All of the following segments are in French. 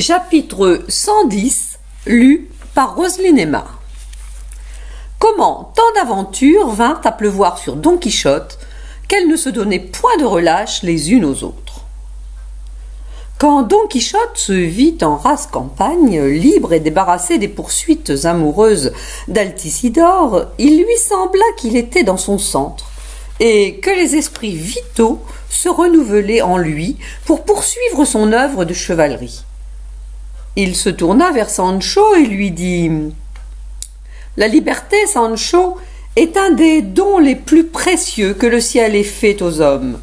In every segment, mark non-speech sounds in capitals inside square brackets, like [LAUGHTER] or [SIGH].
Chapitre 110 lu par Roselyne Emma. Comment tant d'aventures vinrent à pleuvoir sur Don Quichotte qu'elles ne se donnaient point de relâche les unes aux autres. Quand Don Quichotte se vit en race campagne, libre et débarrassé des poursuites amoureuses d'Altisidore, il lui sembla qu'il était dans son centre, et que les esprits vitaux se renouvelaient en lui pour poursuivre son œuvre de chevalerie. Il se tourna vers Sancho et lui dit La liberté, Sancho, est un des dons les plus précieux que le ciel ait fait aux hommes.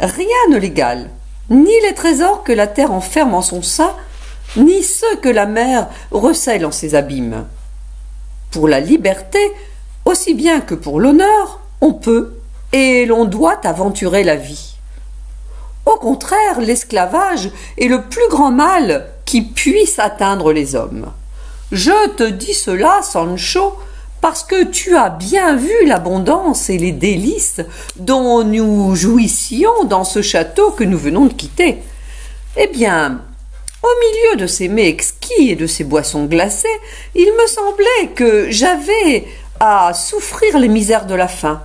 Rien ne l'égale, ni les trésors que la terre enferme en son sein, ni ceux que la mer recèle en ses abîmes. Pour la liberté, aussi bien que pour l'honneur, on peut et l'on doit aventurer la vie. Au contraire, l'esclavage est le plus grand mal qui puisse atteindre les hommes. Je te dis cela, Sancho, parce que tu as bien vu l'abondance et les délices dont nous jouissions dans ce château que nous venons de quitter. Eh bien, au milieu de ces mets exquis et de ces boissons glacées, il me semblait que j'avais à souffrir les misères de la faim,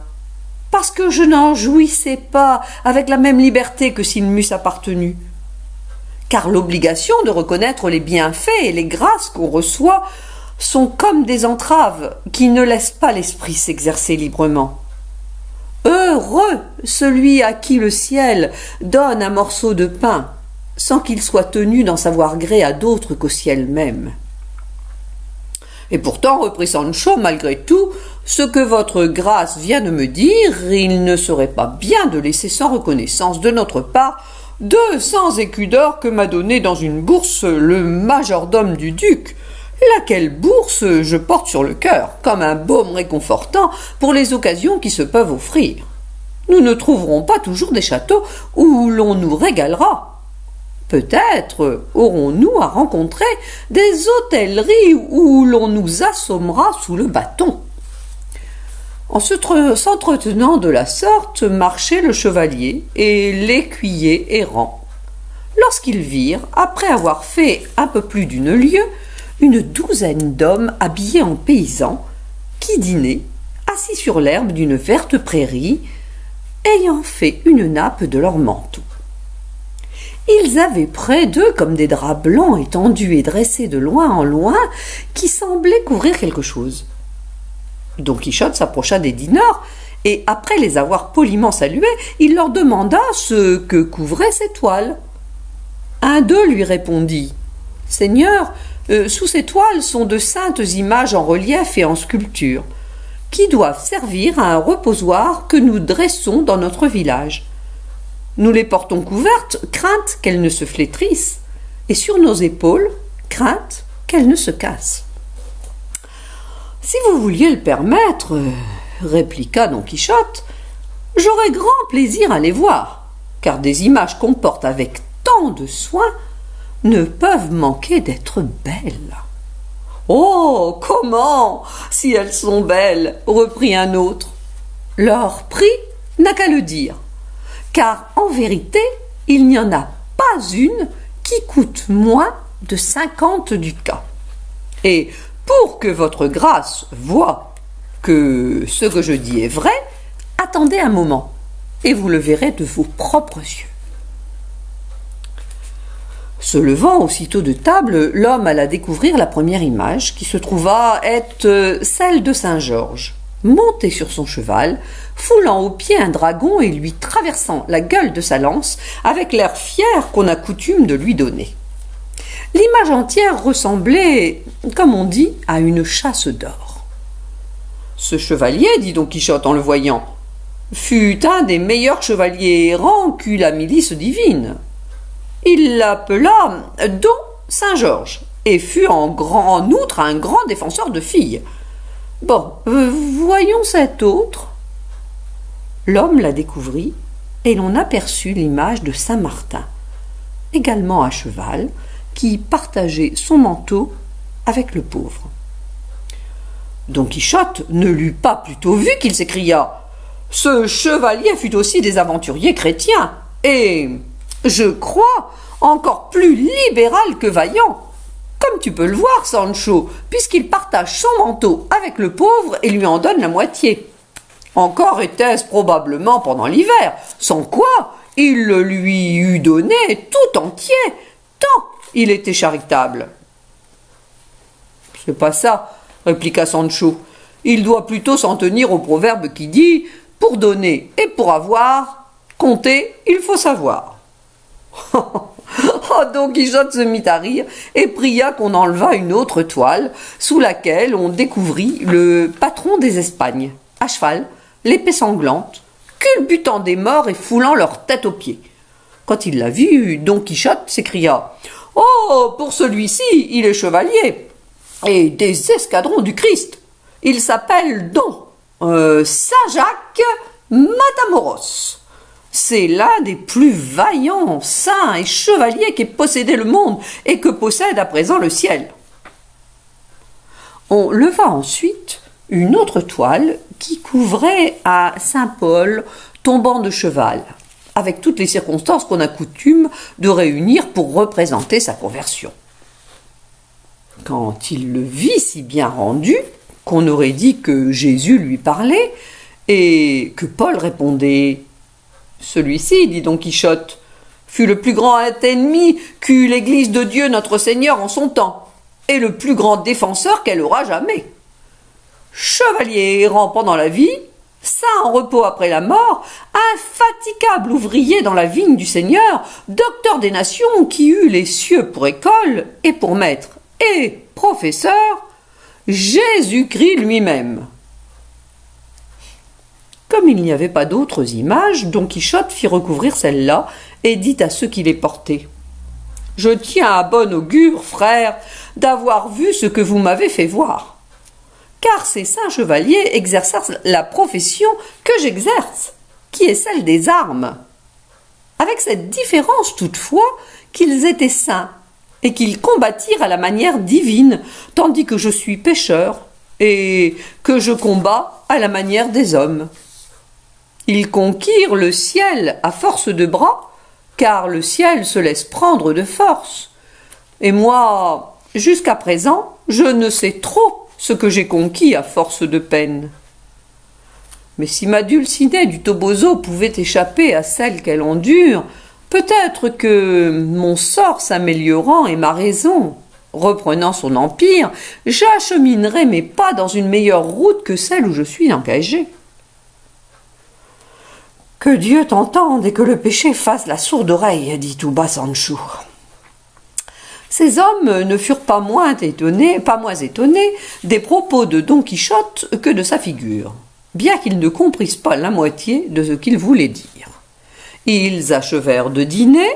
parce que je n'en jouissais pas avec la même liberté que s'ils m'eussent appartenu car l'obligation de reconnaître les bienfaits et les grâces qu'on reçoit sont comme des entraves qui ne laissent pas l'esprit s'exercer librement. Heureux celui à qui le ciel donne un morceau de pain, sans qu'il soit tenu d'en savoir gré à d'autres qu'au ciel même. Et pourtant, reprit Sancho, malgré tout, ce que votre grâce vient de me dire, il ne serait pas bien de laisser sans reconnaissance de notre part deux cents écus d'or que m'a donné dans une bourse le majordome du duc, laquelle bourse je porte sur le cœur, comme un baume réconfortant pour les occasions qui se peuvent offrir. Nous ne trouverons pas toujours des châteaux où l'on nous régalera. Peut-être aurons-nous à rencontrer des hôtelleries où l'on nous assommera sous le bâton. En s'entretenant de la sorte marchaient le chevalier et l'écuyer errant. Lorsqu'ils virent, après avoir fait un peu plus d'une lieue, une douzaine d'hommes habillés en paysans qui dînaient, assis sur l'herbe d'une verte prairie, ayant fait une nappe de leur manteau. Ils avaient près d'eux comme des draps blancs étendus et dressés de loin en loin qui semblaient couvrir quelque chose. Don Quichotte s'approcha des dîneurs, et après les avoir poliment salués, il leur demanda ce que couvraient ces toiles. Un d'eux lui répondit Seigneur, euh, sous ces toiles sont de saintes images en relief et en sculpture, qui doivent servir à un reposoir que nous dressons dans notre village. Nous les portons couvertes, crainte qu'elles ne se flétrissent, et sur nos épaules, crainte qu'elles ne se cassent. Si vous vouliez le permettre, répliqua Don Quichotte, j'aurais grand plaisir à les voir, car des images qu'on porte avec tant de soin ne peuvent manquer d'être belles. Oh. Comment. Si elles sont belles, reprit un autre. Leur prix n'a qu'à le dire, car en vérité, il n'y en a pas une qui coûte moins de cinquante ducats. Et pour que votre grâce voie que ce que je dis est vrai, attendez un moment, et vous le verrez de vos propres yeux. Se levant aussitôt de table, l'homme alla découvrir la première image, qui se trouva être celle de Saint Georges, monté sur son cheval, foulant au pied un dragon et lui traversant la gueule de sa lance avec l'air fier qu'on a coutume de lui donner. L'image entière ressemblait, comme on dit, à une chasse d'or. Ce chevalier, dit Don Quichotte en le voyant, fut un des meilleurs chevaliers errants qu'eut la milice divine. Il l'appela Don Saint-Georges et fut en, grand, outre un grand défenseur de filles. Bon, voyons cet autre. L'homme la découvrit et l'on aperçut l'image de Saint Martin, également à cheval, qui partageait son manteau avec le pauvre. Don Quichotte ne l'eut pas plutôt vu qu'il s'écria Ce chevalier fut aussi des aventuriers chrétiens, et je crois, encore plus libéral que vaillant. Comme tu peux le voir, Sancho, puisqu'il partage son manteau avec le pauvre et lui en donne la moitié. Encore était-ce probablement pendant l'hiver, sans quoi il le lui eût donné tout entier, tant il était charitable. C'est pas ça, répliqua Sancho. Il doit plutôt s'en tenir au proverbe qui dit Pour donner et pour avoir, compter, il faut savoir. [LAUGHS] Oh, Don Quichotte se mit à rire et pria qu'on enlevât une autre toile sous laquelle on découvrit le patron des Espagnes, à cheval, l'épée sanglante, culbutant des morts et foulant leur tête aux pieds. Quand il l'a vu, Don Quichotte s'écria Oh, pour celui-ci, il est chevalier et des escadrons du Christ. Il s'appelle Don euh, Saint-Jacques Matamoros. C'est l'un des plus vaillants saints et chevaliers qu'ait possédé le monde et que possède à présent le ciel. On leva ensuite une autre toile qui couvrait à Saint Paul tombant de cheval, avec toutes les circonstances qu'on a coutume de réunir pour représenter sa conversion. Quand il le vit si bien rendu, qu'on aurait dit que Jésus lui parlait, et que Paul répondait celui-ci, dit Don Quichotte, fut le plus grand ennemi qu'eut l'Église de Dieu notre Seigneur en son temps, et le plus grand défenseur qu'elle aura jamais. Chevalier errant pendant la vie, saint en repos après la mort, infatigable ouvrier dans la vigne du Seigneur, docteur des nations qui eut les cieux pour école et pour maître, et professeur, Jésus-Christ lui-même. Comme il n'y avait pas d'autres images, Don Quichotte fit recouvrir celle-là et dit à ceux qui les portaient. Je tiens à bon augure, frère, d'avoir vu ce que vous m'avez fait voir. Car ces saints chevaliers exercèrent la profession que j'exerce, qui est celle des armes. Avec cette différence toutefois qu'ils étaient saints et qu'ils combattirent à la manière divine, tandis que je suis pécheur et que je combats à la manière des hommes. Ils conquirent le ciel à force de bras, car le ciel se laisse prendre de force. Et moi, jusqu'à présent, je ne sais trop ce que j'ai conquis à force de peine. Mais si ma dulcinée du Toboso pouvait échapper à celle qu'elle endure, peut-être que, mon sort s'améliorant et ma raison reprenant son empire, j'acheminerai mes pas dans une meilleure route que celle où je suis engagé. Que Dieu t'entende et que le péché fasse la sourde oreille, dit tout bas Sancho. Ces hommes ne furent pas moins étonnés, des propos de Don Quichotte que de sa figure, bien qu'ils ne comprissent pas la moitié de ce qu'il voulait dire. Ils achevèrent de dîner,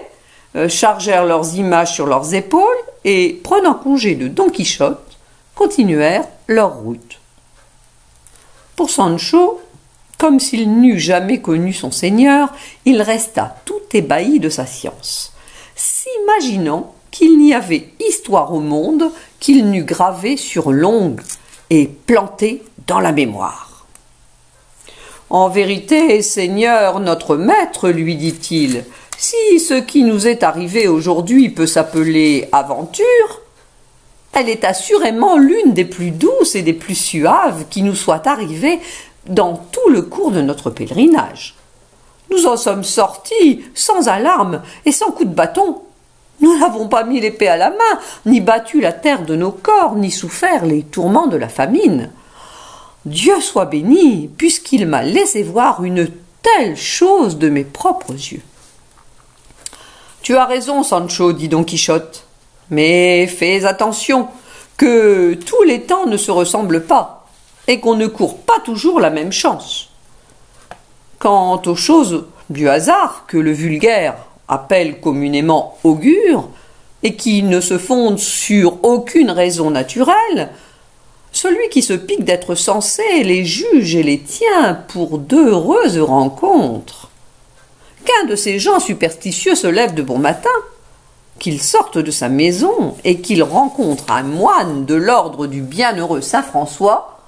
euh, chargèrent leurs images sur leurs épaules et, prenant congé de Don Quichotte, continuèrent leur route. Pour Sancho, comme s'il n'eût jamais connu son Seigneur, il resta tout ébahi de sa science, s'imaginant qu'il n'y avait histoire au monde qu'il n'eût gravée sur l'ongle et plantée dans la mémoire. En vérité, Seigneur, notre maître, lui dit-il, si ce qui nous est arrivé aujourd'hui peut s'appeler aventure, elle est assurément l'une des plus douces et des plus suaves qui nous soit arrivée dans tout le cours de notre pèlerinage. Nous en sommes sortis sans alarme et sans coup de bâton. Nous n'avons pas mis l'épée à la main, ni battu la terre de nos corps, ni souffert les tourments de la famine. Dieu soit béni, puisqu'il m'a laissé voir une telle chose de mes propres yeux. Tu as raison, Sancho, dit Don Quichotte. Mais fais attention, que tous les temps ne se ressemblent pas et qu'on ne court pas toujours la même chance. Quant aux choses du hasard que le vulgaire appelle communément augure, et qui ne se fondent sur aucune raison naturelle, celui qui se pique d'être censé les juge et les tient pour d'heureuses rencontres. Qu'un de ces gens superstitieux se lève de bon matin, qu'il sorte de sa maison et qu'il rencontre un moine de l'ordre du bienheureux Saint François,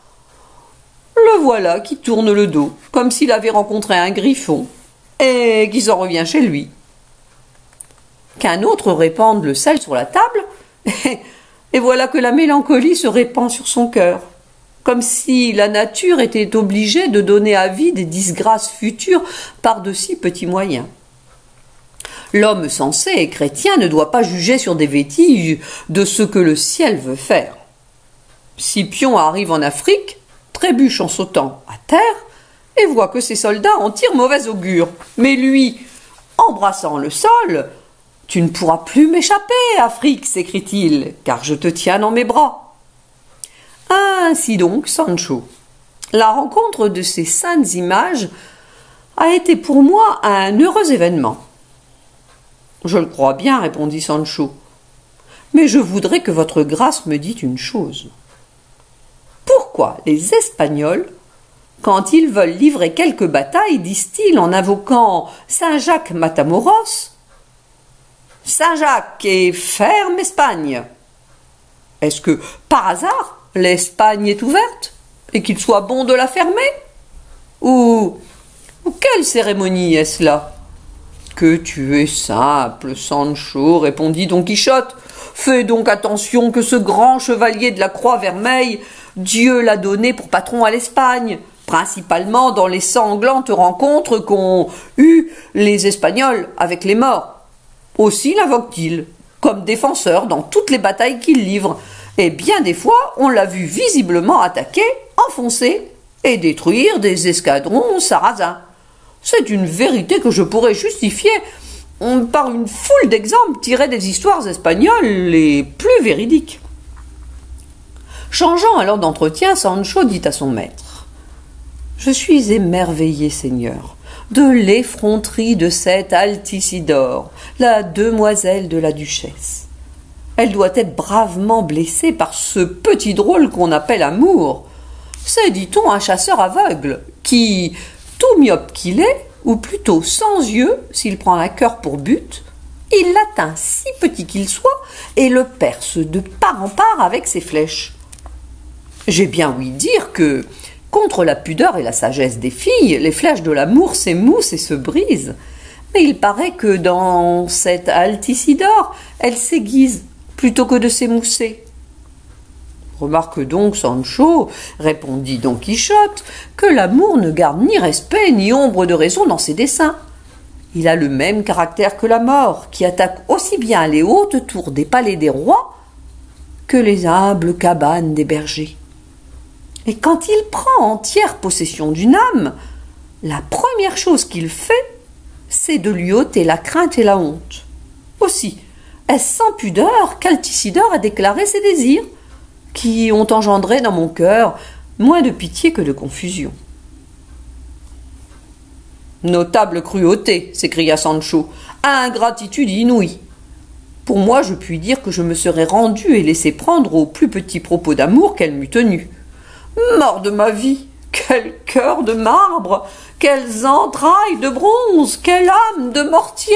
le voilà qui tourne le dos, comme s'il avait rencontré un griffon, et qui s'en revient chez lui. Qu'un autre répande le sel sur la table, [LAUGHS] et voilà que la mélancolie se répand sur son cœur, comme si la nature était obligée de donner avis des disgrâces futures par de si petits moyens. L'homme sensé et chrétien ne doit pas juger sur des vestiges de ce que le ciel veut faire. Scipion arrive en Afrique, trébuche en sautant à terre, et voit que ses soldats en tirent mauvais augure. Mais lui, embrassant le sol, Tu ne pourras plus m'échapper, Afrique, s'écrie-t-il, car je te tiens dans mes bras. Ainsi donc, Sancho. La rencontre de ces saintes images a été pour moi un heureux événement. Je le crois bien, répondit Sancho. Mais je voudrais que votre grâce me dît une chose. Pourquoi les Espagnols quand ils veulent livrer quelques batailles, disent-ils en invoquant Saint Jacques Matamoros Saint Jacques et ferme Espagne. Est-ce que, par hasard, l'Espagne est ouverte et qu'il soit bon de la fermer? Ou, ou quelle cérémonie est-ce là? Que tu es simple, Sancho, répondit Don Quichotte. Fais donc attention que ce grand chevalier de la Croix Vermeille, Dieu l'a donné pour patron à l'Espagne principalement dans les sanglantes rencontres qu'ont eues les Espagnols avec les morts. Aussi l'invoque-t-il, comme défenseur dans toutes les batailles qu'il livre, et bien des fois on l'a vu visiblement attaquer, enfoncer et détruire des escadrons sarrasins. C'est une vérité que je pourrais justifier par une foule d'exemples tirés des histoires espagnoles les plus véridiques. Changeant alors d'entretien, Sancho dit à son maître je suis émerveillé, Seigneur, de l'effronterie de cette Altisidore, la demoiselle de la duchesse. Elle doit être bravement blessée par ce petit drôle qu'on appelle amour. C'est, dit-on, un chasseur aveugle, qui, tout myope qu'il est, ou plutôt sans yeux, s'il prend un cœur pour but, il l'atteint si petit qu'il soit et le perce de part en part avec ses flèches. J'ai bien ouï dire que, Contre la pudeur et la sagesse des filles, les flèches de l'amour s'émoussent et se brisent. Mais il paraît que dans cette Altisidore, elles s'aiguisent plutôt que de s'émousser. Remarque donc, Sancho, répondit Don Quichotte, que l'amour ne garde ni respect ni ombre de raison dans ses desseins. Il a le même caractère que la mort, qui attaque aussi bien les hautes tours des palais des rois que les humbles cabanes des bergers. Et quand il prend entière possession d'une âme, la première chose qu'il fait, c'est de lui ôter la crainte et la honte. Aussi, est-ce sans pudeur qu'Altisidore a déclaré ses désirs, qui ont engendré dans mon cœur moins de pitié que de confusion. Notable cruauté, s'écria Sancho, ingratitude inouïe. Pour moi, je puis dire que je me serais rendu et laissé prendre aux plus petits propos d'amour qu'elle m'eût tenus. Mort de ma vie. Quel cœur de marbre. Quelles entrailles de bronze. Quelle âme de mortier.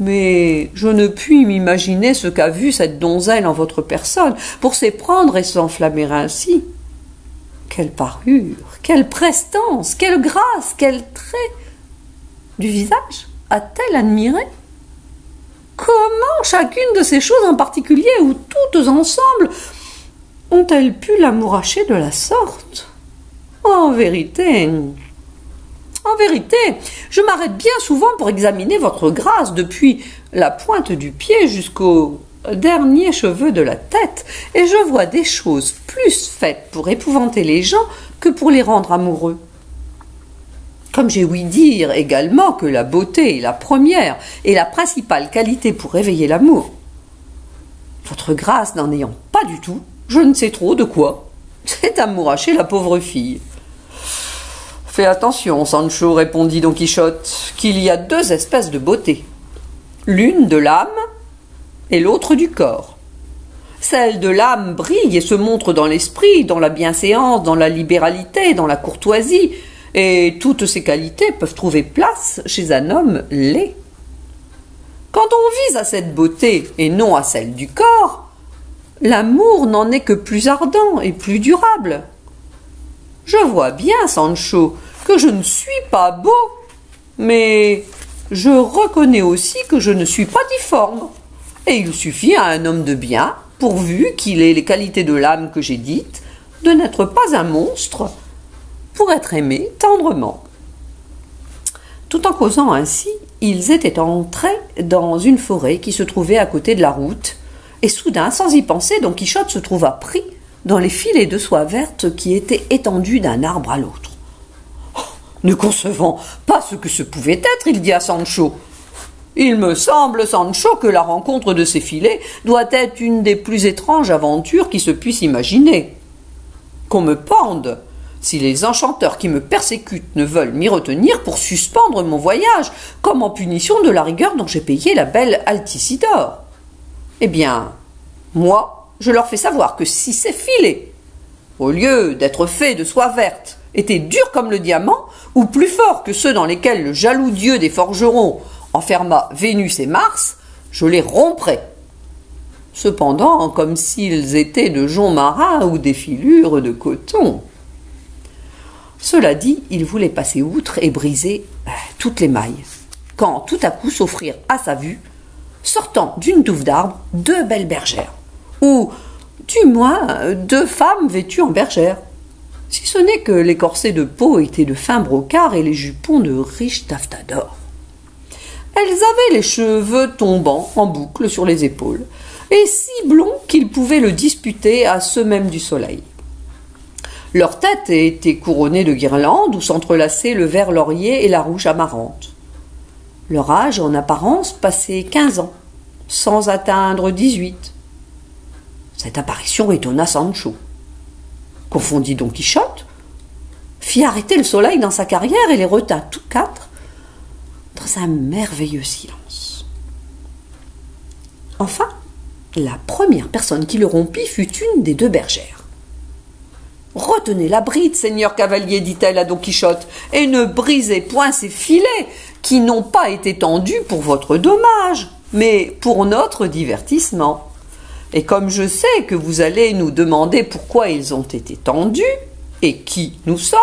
Mais je ne puis m'imaginer ce qu'a vu cette donzelle en votre personne pour s'éprendre et s'enflammer ainsi. Quelle parure, quelle prestance, quelle grâce, quel trait du visage a-t-elle admiré? Comment chacune de ces choses en particulier ou toutes ensemble ont-elles pu l'amouracher de la sorte? En vérité, en vérité, je m'arrête bien souvent pour examiner votre grâce depuis la pointe du pied jusqu'au dernier cheveu de la tête, et je vois des choses plus faites pour épouvanter les gens que pour les rendre amoureux. Comme j'ai ouï dire également que la beauté est la première et la principale qualité pour réveiller l'amour. Votre grâce n'en ayant pas du tout, je ne sais trop de quoi. C'est amouracher la pauvre fille. Fais attention, Sancho, répondit Don Quichotte, qu'il y a deux espèces de beauté. L'une de l'âme et l'autre du corps. Celle de l'âme brille et se montre dans l'esprit, dans la bienséance, dans la libéralité, dans la courtoisie, et toutes ces qualités peuvent trouver place chez un homme laid. Quand on vise à cette beauté et non à celle du corps, L'amour n'en est que plus ardent et plus durable. Je vois bien, Sancho, que je ne suis pas beau, mais je reconnais aussi que je ne suis pas difforme. Et il suffit à un homme de bien, pourvu qu'il ait les qualités de l'âme que j'ai dites, de n'être pas un monstre, pour être aimé tendrement. Tout en causant ainsi, ils étaient entrés dans une forêt qui se trouvait à côté de la route, et soudain, sans y penser, Don Quichotte se trouva pris dans les filets de soie verte qui étaient étendus d'un arbre à l'autre. Oh, ne concevant pas ce que ce pouvait être, il dit à Sancho. Il me semble, Sancho, que la rencontre de ces filets doit être une des plus étranges aventures qui se puisse imaginer. Qu'on me pende, si les enchanteurs qui me persécutent ne veulent m'y retenir pour suspendre mon voyage, comme en punition de la rigueur dont j'ai payé la belle Altisidore. Eh bien, moi, je leur fais savoir que si ces filets, au lieu d'être faits de soie verte, étaient durs comme le diamant, ou plus forts que ceux dans lesquels le jaloux dieu des forgerons enferma Vénus et Mars, je les romprais. Cependant, comme s'ils étaient de joncs marins ou des filures de coton. Cela dit, il voulait passer outre et briser euh, toutes les mailles, quand tout à coup s'offrirent à sa vue, sortant d'une touffe d'arbre, deux belles bergères, ou du moins deux femmes vêtues en bergères, si ce n'est que les corsets de peau étaient de fin brocart et les jupons de riches taffetas d'or. Elles avaient les cheveux tombant en boucle sur les épaules, et si blonds qu'ils pouvaient le disputer à ceux mêmes du soleil. Leur tête était couronnée de guirlandes où s'entrelaçaient le vert laurier et la rouge amarante. Leur âge, en apparence, passait quinze ans, sans atteindre dix-huit. Cette apparition étonna Sancho. Confondit Don Quichotte, fit arrêter le soleil dans sa carrière et les retint tous quatre dans un merveilleux silence. Enfin, la première personne qui le rompit fut une des deux bergères. Retenez la bride, seigneur cavalier, dit-elle à Don Quichotte, et ne brisez point ces filets, qui n'ont pas été tendus pour votre dommage, mais pour notre divertissement. Et comme je sais que vous allez nous demander pourquoi ils ont été tendus, et qui nous sommes,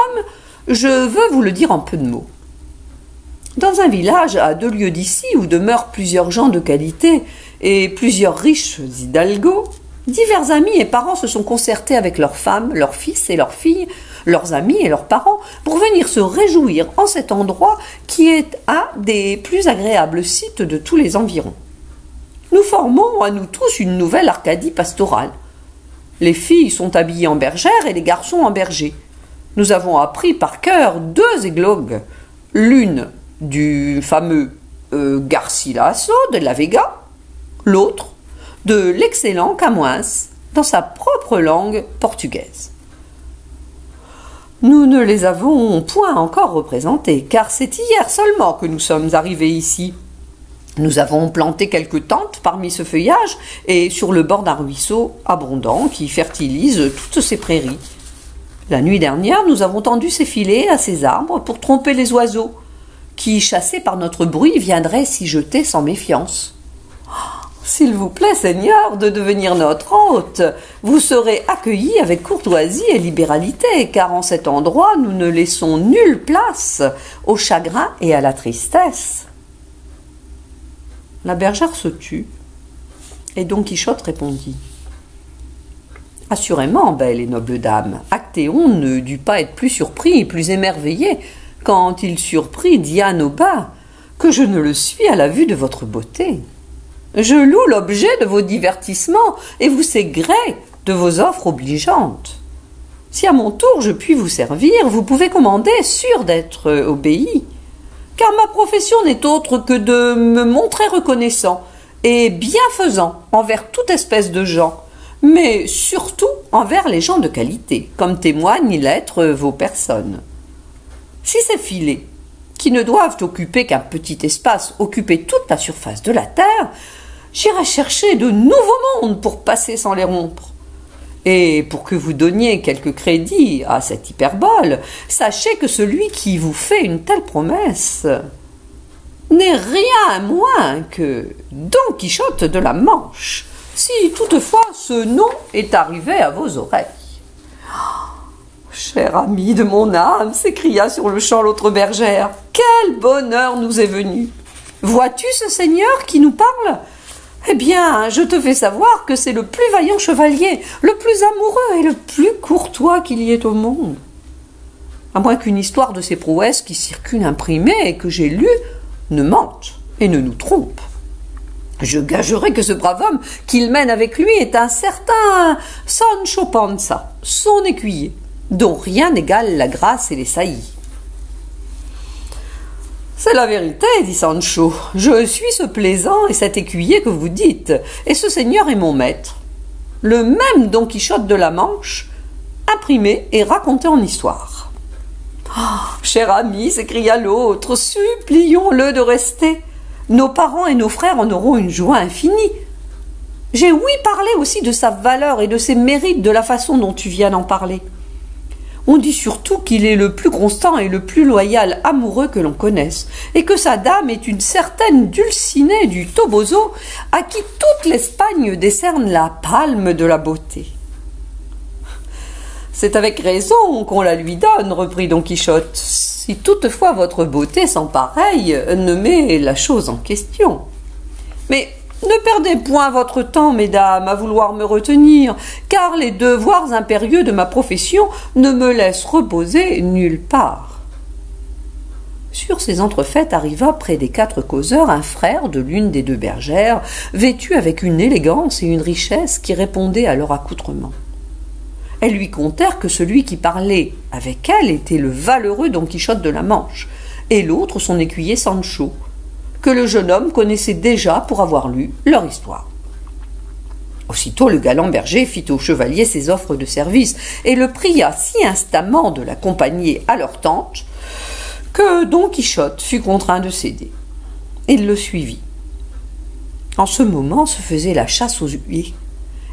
je veux vous le dire en peu de mots. Dans un village à deux lieues d'ici, où demeurent plusieurs gens de qualité et plusieurs riches hidalgos, Divers amis et parents se sont concertés avec leurs femmes, leurs fils et leurs filles, leurs amis et leurs parents, pour venir se réjouir en cet endroit qui est un des plus agréables sites de tous les environs. Nous formons à nous tous une nouvelle Arcadie pastorale. Les filles sont habillées en bergères et les garçons en bergers. Nous avons appris par cœur deux églogues, l'une du fameux euh, Garcilaso de la Vega, l'autre de l'excellent Camoens dans sa propre langue portugaise. Nous ne les avons point encore représentés, car c'est hier seulement que nous sommes arrivés ici. Nous avons planté quelques tentes parmi ce feuillage et sur le bord d'un ruisseau abondant qui fertilise toutes ces prairies. La nuit dernière, nous avons tendu ces filets à ces arbres pour tromper les oiseaux, qui, chassés par notre bruit, viendraient s'y jeter sans méfiance. S'il vous plaît, Seigneur, de devenir notre hôte, vous serez accueillis avec courtoisie et libéralité, car en cet endroit nous ne laissons nulle place au chagrin et à la tristesse. La bergère se tut, et Don Quichotte répondit. Assurément, belle et noble dame, Actéon ne dut pas être plus surpris et plus émerveillé quand il surprit Diane au bas que je ne le suis à la vue de votre beauté. Je loue l'objet de vos divertissements et vous sais gré de vos offres obligeantes. Si à mon tour je puis vous servir, vous pouvez commander, sûr d'être obéi. Car ma profession n'est autre que de me montrer reconnaissant et bienfaisant envers toute espèce de gens, mais surtout envers les gens de qualité, comme témoignent l'être vos personnes. Si ces filets, qui ne doivent occuper qu'un petit espace, occuper toute la surface de la terre, J'irai chercher de nouveaux mondes pour passer sans les rompre. Et pour que vous donniez quelque crédit à cette hyperbole, sachez que celui qui vous fait une telle promesse n'est rien moins que Don Quichotte de la Manche, si toutefois ce nom est arrivé à vos oreilles. Oh, cher ami de mon âme, s'écria sur le champ l'autre bergère, quel bonheur nous est venu. Vois-tu ce seigneur qui nous parle? Eh bien, je te fais savoir que c'est le plus vaillant chevalier, le plus amoureux et le plus courtois qu'il y ait au monde. À moins qu'une histoire de ses prouesses qui circule imprimée et que j'ai lue ne mente et ne nous trompe. Je gagerai que ce brave homme qu'il mène avec lui est un certain Sancho Panza, son écuyer, dont rien n'égale la grâce et les saillies. C'est la vérité, dit Sancho. Je suis ce plaisant et cet écuyer que vous dites, et ce seigneur est mon maître. Le même Don Quichotte de la Manche, imprimé et raconté en histoire. Oh, cher ami, s'écria l'autre, supplions-le de rester. Nos parents et nos frères en auront une joie infinie. J'ai oui parlé aussi de sa valeur et de ses mérites de la façon dont tu viens d'en parler. On dit surtout qu'il est le plus constant et le plus loyal amoureux que l'on connaisse, et que sa dame est une certaine Dulcinée du Toboso, à qui toute l'Espagne décerne la palme de la beauté. C'est avec raison qu'on la lui donne, reprit Don Quichotte, si toutefois votre beauté sans pareille ne met la chose en question. Mais ne perdez point votre temps, mesdames, à vouloir me retenir, car les devoirs impérieux de ma profession ne me laissent reposer nulle part. Sur ces entrefaites arriva près des quatre causeurs un frère de l'une des deux bergères, vêtu avec une élégance et une richesse qui répondaient à leur accoutrement. Elles lui contèrent que celui qui parlait avec elle était le valeureux Don Quichotte de la Manche, et l'autre son écuyer Sancho, que le jeune homme connaissait déjà pour avoir lu leur histoire. Aussitôt le galant berger fit au chevalier ses offres de service et le pria si instamment de l'accompagner à leur tente que Don Quichotte fut contraint de céder. Il le suivit. En ce moment se faisait la chasse aux huées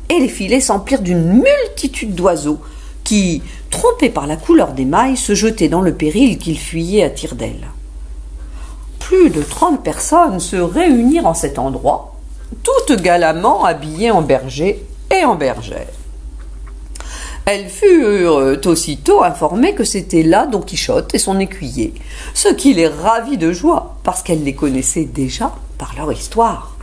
et les filets s'emplirent d'une multitude d'oiseaux qui, trompés par la couleur des mailles, se jetaient dans le péril qu'ils fuyaient à tire d'aile. Plus de trente personnes se réunirent en cet endroit, toutes galamment habillées en berger et en bergère. Elles furent aussitôt informées que c'était là Don Quichotte et son écuyer, ce qui les ravit de joie, parce qu'elles les connaissaient déjà par leur histoire.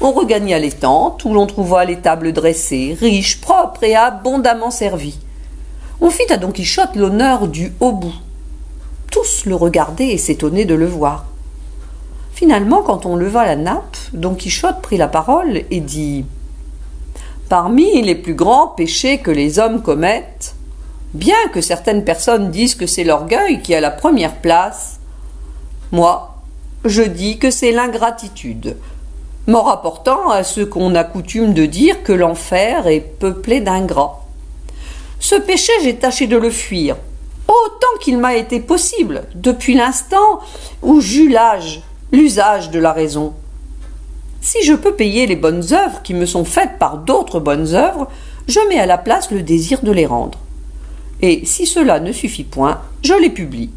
On regagna les tentes où l'on trouva les tables dressées, riches, propres et abondamment servies. On fit à Don Quichotte l'honneur du haut bout. Tous le regardaient et s'étonnaient de le voir. Finalement, quand on leva la nappe, Don Quichotte prit la parole et dit Parmi les plus grands péchés que les hommes commettent, bien que certaines personnes disent que c'est l'orgueil qui a la première place, moi, je dis que c'est l'ingratitude, m'en rapportant à ce qu'on a coutume de dire que l'enfer est peuplé d'ingrats. Ce péché, j'ai tâché de le fuir, autant qu'il m'a été possible, depuis l'instant où j'eus l'âge, l'usage de la raison. Si je peux payer les bonnes œuvres qui me sont faites par d'autres bonnes œuvres, je mets à la place le désir de les rendre. Et si cela ne suffit point, je les publie.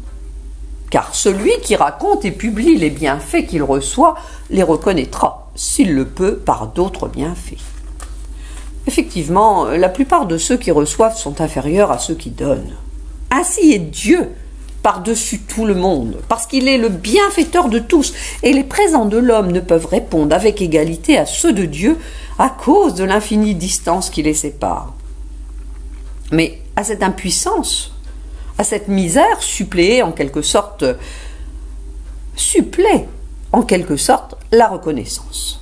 Car celui qui raconte et publie les bienfaits qu'il reçoit les reconnaîtra s'il le peut, par d'autres bienfaits. Effectivement, la plupart de ceux qui reçoivent sont inférieurs à ceux qui donnent. Ainsi est Dieu par-dessus tout le monde, parce qu'il est le bienfaiteur de tous, et les présents de l'homme ne peuvent répondre avec égalité à ceux de Dieu à cause de l'infinie distance qui les sépare. Mais à cette impuissance, à cette misère suppléée en quelque sorte, supplée en quelque sorte la reconnaissance.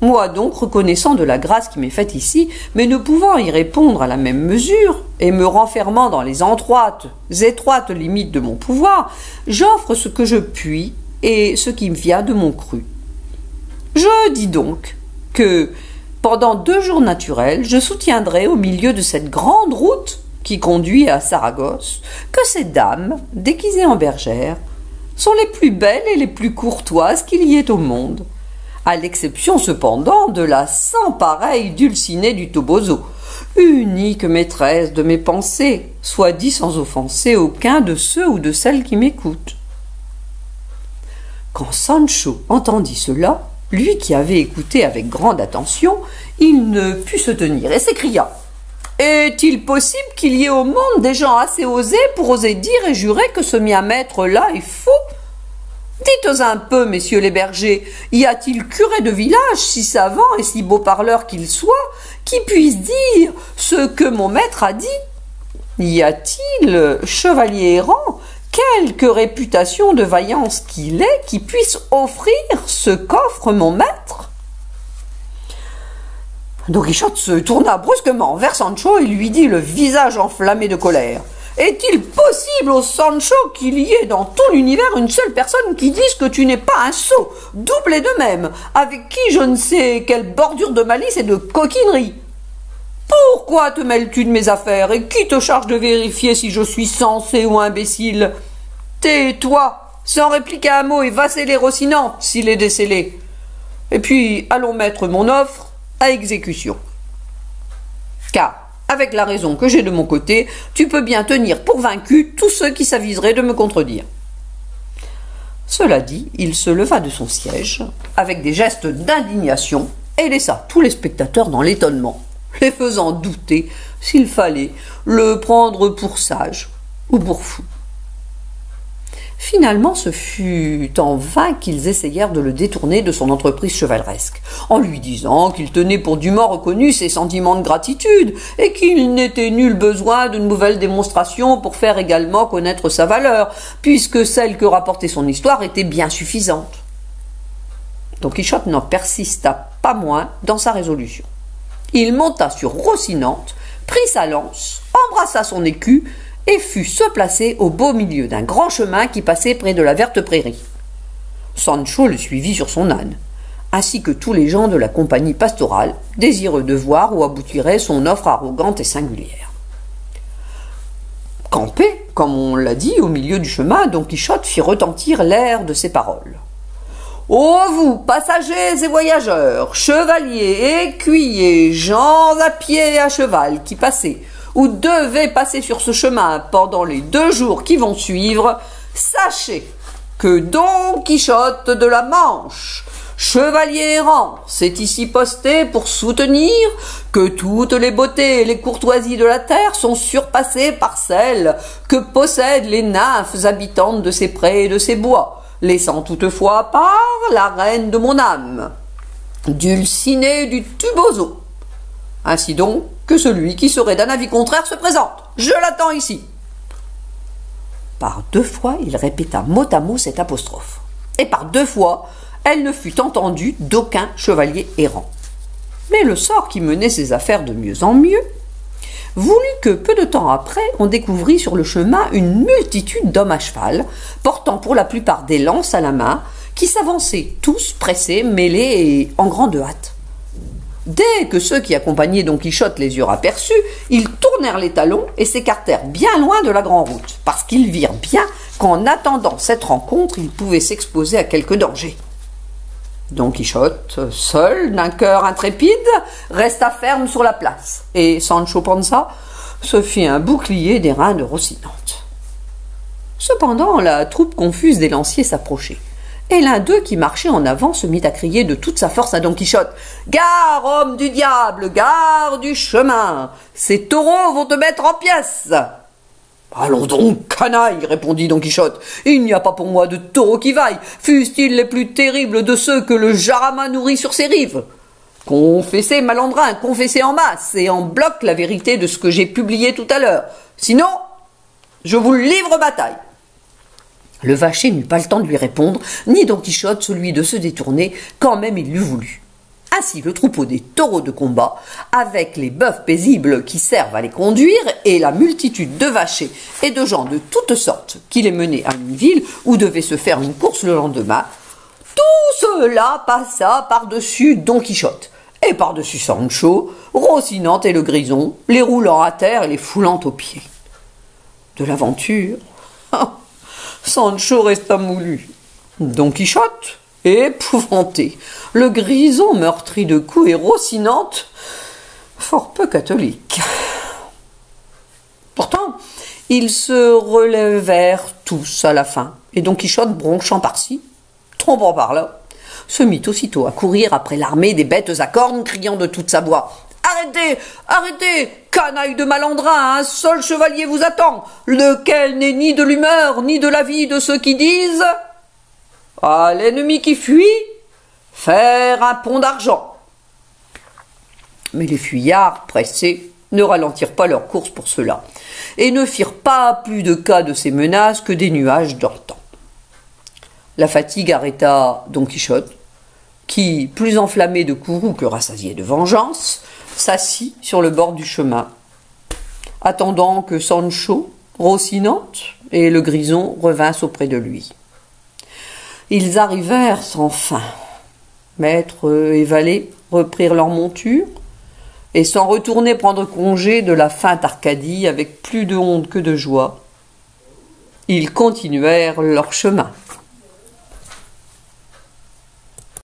Moi donc, reconnaissant de la grâce qui m'est faite ici, mais ne pouvant y répondre à la même mesure, et me renfermant dans les étroites, étroites limites de mon pouvoir, j'offre ce que je puis et ce qui me vient de mon cru. Je dis donc que, pendant deux jours naturels, je soutiendrai au milieu de cette grande route qui conduit à Saragosse, que ces dames, déguisées en bergères, sont les plus belles et les plus courtoises qu'il y ait au monde, à l'exception cependant de la sans pareille Dulcinée du Toboso, unique maîtresse de mes pensées, soit dit sans offenser aucun de ceux ou de celles qui m'écoutent. Quand Sancho entendit cela, lui qui avait écouté avec grande attention, il ne put se tenir et s'écria est-il possible qu'il y ait au monde des gens assez osés pour oser dire et jurer que ce mien maître-là est fou Dites un peu, messieurs les bergers, y a-t-il curé de village si savant et si beau parleur qu'il soit, qui puisse dire ce que mon maître a dit? Y a-t-il, chevalier errant, quelque réputation de vaillance qu'il ait qui puisse offrir ce qu'offre mon maître? Don Quichotte se tourna brusquement vers Sancho et lui dit le visage enflammé de colère. Est-il possible au Sancho qu'il y ait dans tout l'univers une seule personne qui dise que tu n'es pas un sot, doublé de même, avec qui je ne sais quelle bordure de malice et de coquinerie? Pourquoi te mêles-tu de mes affaires et qui te charge de vérifier si je suis sensé ou imbécile? Tais-toi, sans répliquer un mot et va sceller Rocinante s'il est décelé. Et puis allons mettre mon offre à exécution. Car avec la raison que j'ai de mon côté, tu peux bien tenir pour vaincu tous ceux qui s'aviseraient de me contredire. Cela dit, il se leva de son siège, avec des gestes d'indignation, et laissa tous les spectateurs dans l'étonnement, les faisant douter s'il fallait le prendre pour sage ou pour fou. Finalement, ce fut en vain qu'ils essayèrent de le détourner de son entreprise chevaleresque, en lui disant qu'il tenait pour dûment reconnu ses sentiments de gratitude, et qu'il n'était nul besoin d'une nouvelle démonstration pour faire également connaître sa valeur, puisque celle que rapportait son histoire était bien suffisante. Don Quichotte n'en persista pas moins dans sa résolution. Il monta sur Rocinante, prit sa lance, embrassa son écu, et fut se placer au beau milieu d'un grand chemin qui passait près de la verte prairie. Sancho le suivit sur son âne, ainsi que tous les gens de la compagnie pastorale, désireux de voir où aboutirait son offre arrogante et singulière. Campé, comme on l'a dit, au milieu du chemin, Don Quichotte fit retentir l'air de ses paroles. Ô vous, passagers et voyageurs, chevaliers, écuyers, gens à pied et à cheval qui passez, ou devez passer sur ce chemin pendant les deux jours qui vont suivre, sachez que Don Quichotte de la Manche, chevalier errant, s'est ici posté pour soutenir que toutes les beautés et les courtoisies de la terre sont surpassées par celles que possèdent les nymphes habitantes de ces prés et de ces bois, laissant toutefois à part la reine de mon âme, Dulcinée du Tuboso. Ainsi donc, que celui qui serait d'un avis contraire se présente. Je l'attends ici. Par deux fois, il répéta mot à mot cette apostrophe. Et par deux fois, elle ne fut entendue d'aucun chevalier errant. Mais le sort qui menait ses affaires de mieux en mieux voulut que peu de temps après, on découvrit sur le chemin une multitude d'hommes à cheval, portant pour la plupart des lances à la main, qui s'avançaient tous pressés, mêlés et en grande hâte. Dès que ceux qui accompagnaient Don Quichotte les eurent aperçus, ils tournèrent les talons et s'écartèrent bien loin de la grande route, parce qu'ils virent bien qu'en attendant cette rencontre, ils pouvaient s'exposer à quelque danger. Don Quichotte, seul, d'un cœur intrépide, resta ferme sur la place, et Sancho Panza se fit un bouclier des reins de Rocinante. Cependant, la troupe confuse des lanciers s'approchait et l'un d'eux qui marchait en avant se mit à crier de toute sa force à Don Quichotte. Gare, homme du diable, gare du chemin. Ces taureaux vont te mettre en pièces. Allons donc, canaille, répondit Don Quichotte. Il n'y a pas pour moi de taureaux qui vaillent, fussent-ils les plus terribles de ceux que le Jarama nourrit sur ses rives? Confessez, malandrin, confessez en masse et en bloc la vérité de ce que j'ai publié tout à l'heure. Sinon, je vous livre bataille. Le vacher n'eut pas le temps de lui répondre, ni Don Quichotte celui de se détourner, quand même il l'eût voulu. Ainsi le troupeau des taureaux de combat, avec les bœufs paisibles qui servent à les conduire, et la multitude de vachers et de gens de toutes sortes qui les menaient à une ville où devait se faire une course le lendemain, tout cela passa par-dessus Don Quichotte, et par-dessus Sancho, Rocinante et le grison, les roulant à terre et les foulant aux pieds. De l'aventure, [LAUGHS] Sancho resta moulu. Don Quichotte, épouvanté, le grison meurtri de coups et Rocinante, fort peu catholique. Pourtant, ils se relevèrent tous à la fin, et Don Quichotte, bronchant par-ci, tombant par-là, se mit aussitôt à courir après l'armée des bêtes à cornes, criant de toute sa voix Arrêtez Arrêtez Canaille de malandrin, un seul chevalier vous attend, lequel n'est ni de l'humeur, ni de l'avis de ceux qui disent À l'ennemi qui fuit, faire un pont d'argent. Mais les fuyards, pressés, ne ralentirent pas leur course pour cela, et ne firent pas plus de cas de ces menaces que des nuages d'antan. La fatigue arrêta Don Quichotte, qui, plus enflammé de courroux que rassasié de vengeance, s'assit sur le bord du chemin, attendant que Sancho, Rocinante et le grison revinssent auprès de lui. Ils arrivèrent sans fin. Maître et valet reprirent leur monture, et sans retourner prendre congé de la feinte Arcadie avec plus de honte que de joie, ils continuèrent leur chemin.